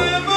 Never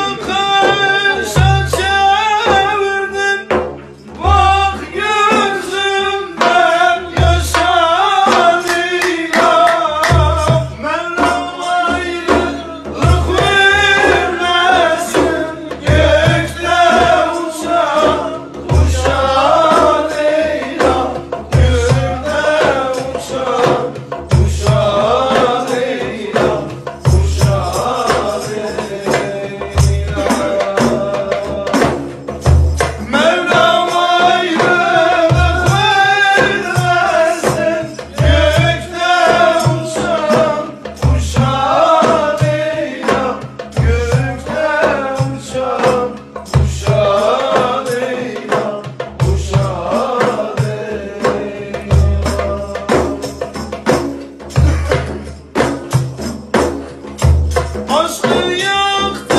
Aşkı yaktı.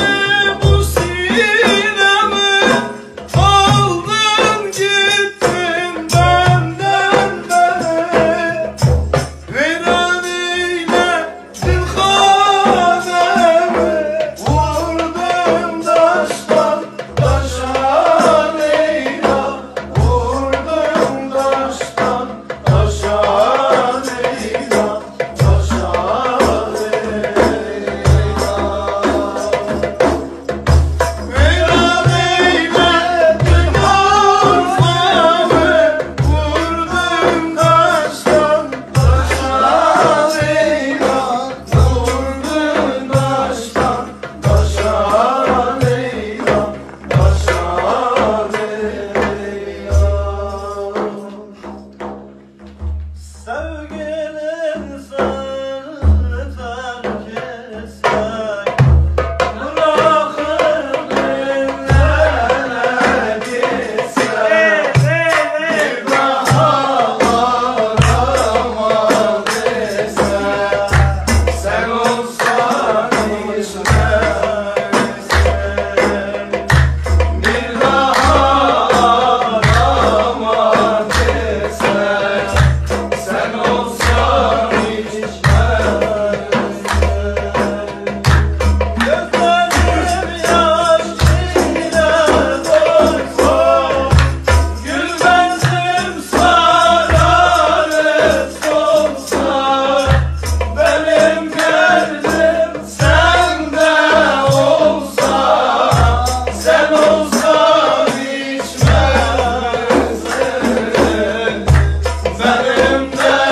Santa.